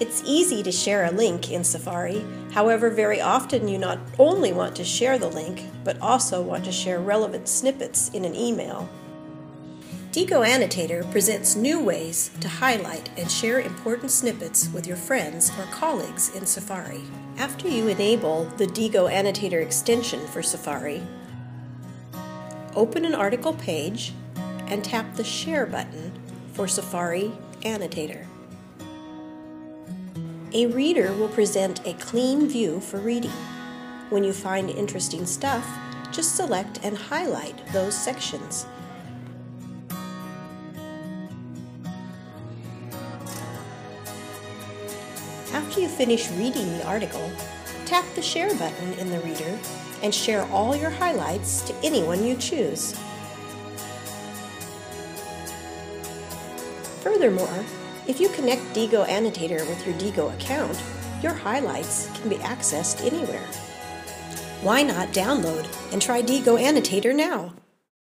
It's easy to share a link in Safari. However, very often you not only want to share the link, but also want to share relevant snippets in an email. Diigo Annotator presents new ways to highlight and share important snippets with your friends or colleagues in Safari. After you enable the Diigo Annotator extension for Safari, open an article page and tap the Share button for Safari Annotator. A reader will present a clean view for reading. When you find interesting stuff, just select and highlight those sections. After you finish reading the article, tap the Share button in the reader and share all your highlights to anyone you choose. Furthermore, if you connect Diigo Annotator with your Diigo account, your highlights can be accessed anywhere. Why not download and try Diigo Annotator now?